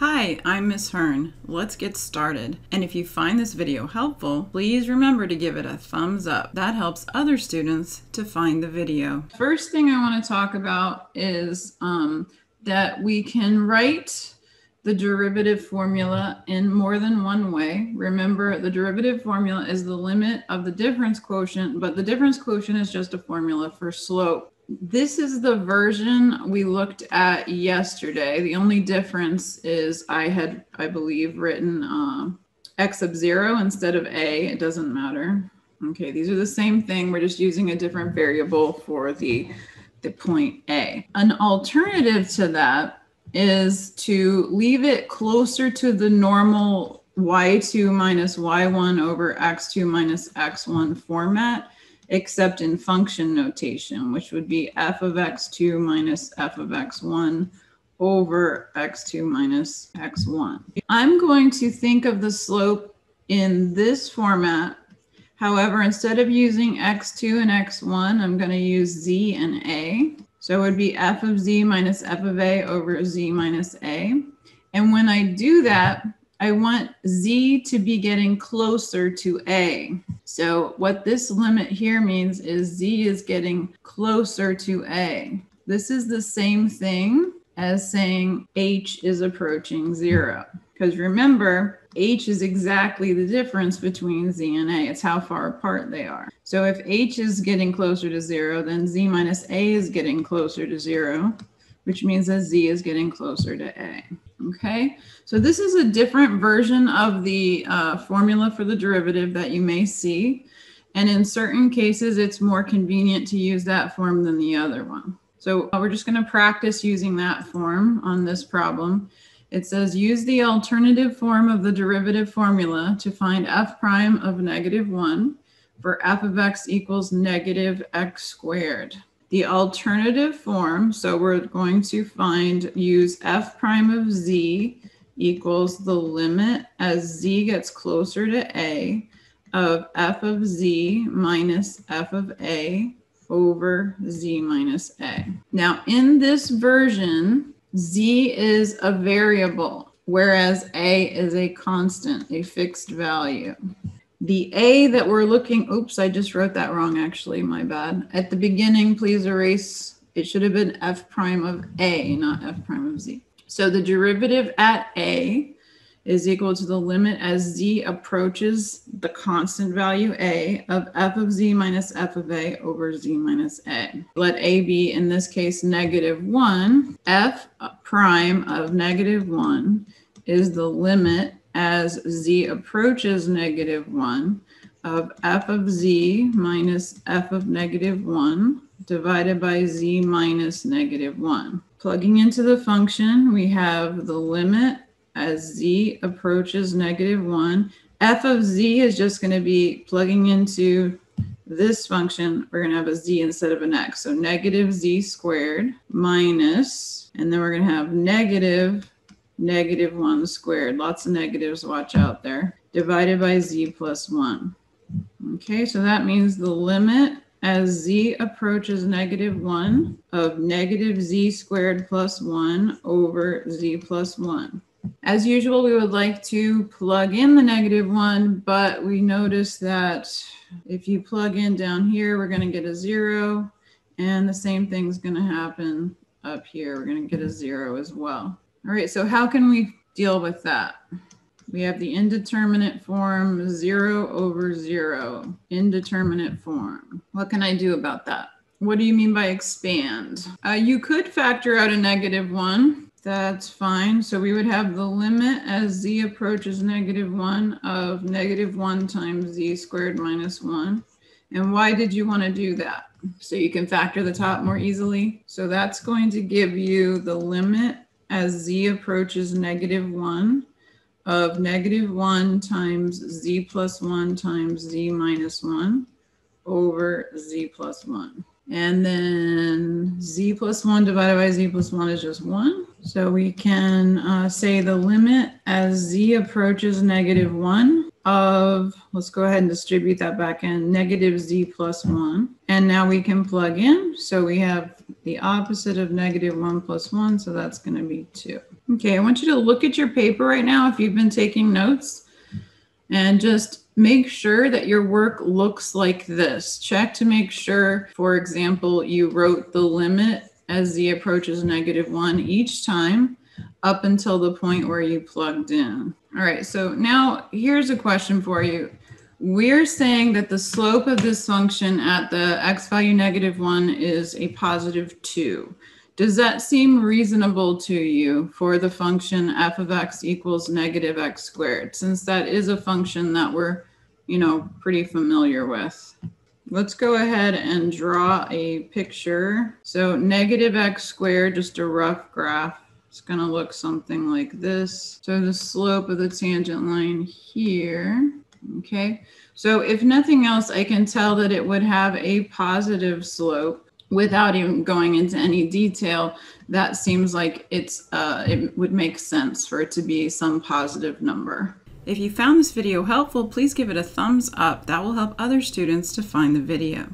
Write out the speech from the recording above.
Hi, I'm Miss Hearn. Let's get started. And if you find this video helpful, please remember to give it a thumbs up. That helps other students to find the video. First thing I want to talk about is um, that we can write the derivative formula in more than one way. Remember, the derivative formula is the limit of the difference quotient, but the difference quotient is just a formula for slope. This is the version we looked at yesterday. The only difference is I had, I believe, written uh, x sub 0 instead of a. It doesn't matter. Okay, these are the same thing. We're just using a different variable for the, the point a. An alternative to that is to leave it closer to the normal y2 minus y1 over x2 minus x1 format except in function notation, which would be f of x2 minus f of x1 over x2 minus x1. I'm going to think of the slope in this format. However, instead of using x2 and x1, I'm going to use z and a. So it would be f of z minus f of a over z minus a. And when I do that, I want Z to be getting closer to A. So what this limit here means is Z is getting closer to A. This is the same thing as saying H is approaching zero. Because remember, H is exactly the difference between Z and A. It's how far apart they are. So if H is getting closer to zero, then Z minus A is getting closer to zero, which means that Z is getting closer to A. Okay, so this is a different version of the uh, formula for the derivative that you may see. And in certain cases, it's more convenient to use that form than the other one. So uh, we're just going to practice using that form on this problem. It says use the alternative form of the derivative formula to find f prime of negative 1 for f of x equals negative x squared the alternative form. So we're going to find use f prime of z equals the limit as z gets closer to a of f of z minus f of a over z minus a. Now in this version, z is a variable, whereas a is a constant, a fixed value. The A that we're looking, oops, I just wrote that wrong actually, my bad. At the beginning, please erase, it should have been F prime of A, not F prime of Z. So the derivative at A is equal to the limit as Z approaches the constant value A of F of Z minus F of A over Z minus A. Let A be, in this case, negative one. F prime of negative one is the limit as z approaches negative 1 of f of z minus f of negative 1 divided by z minus negative 1. Plugging into the function, we have the limit as z approaches negative 1. f of z is just going to be plugging into this function. We're going to have a z instead of an x. So negative z squared minus, and then we're going to have negative negative 1 squared. Lots of negatives, watch out there. Divided by z plus 1. Okay, so that means the limit as z approaches negative 1 of negative z squared plus 1 over z plus 1. As usual, we would like to plug in the negative 1, but we notice that if you plug in down here, we're going to get a 0, and the same thing's going to happen up here. We're going to get a 0 as well. All right, so how can we deal with that? We have the indeterminate form 0 over 0, indeterminate form. What can I do about that? What do you mean by expand? Uh, you could factor out a negative 1. That's fine. So we would have the limit as z approaches negative 1 of negative 1 times z squared minus 1. And why did you want to do that? So you can factor the top more easily. So that's going to give you the limit as z approaches negative 1 of negative 1 times z plus 1 times z minus 1 over z plus 1. And then z plus 1 divided by z plus 1 is just 1. So we can uh, say the limit as z approaches negative 1 of, let's go ahead and distribute that back in, negative z plus 1. And now we can plug in. So we have the opposite of negative 1 plus 1, so that's going to be 2. Okay, I want you to look at your paper right now if you've been taking notes and just make sure that your work looks like this. Check to make sure, for example, you wrote the limit as z approaches negative one each time up until the point where you plugged in. All right, so now here's a question for you. We're saying that the slope of this function at the x value negative one is a positive two. Does that seem reasonable to you for the function f of x equals negative x squared, since that is a function that we're, you know, pretty familiar with? Let's go ahead and draw a picture. So negative x squared, just a rough graph. It's going to look something like this. So the slope of the tangent line here, okay? So if nothing else, I can tell that it would have a positive slope without even going into any detail, that seems like it's uh, it would make sense for it to be some positive number. If you found this video helpful, please give it a thumbs up. That will help other students to find the video.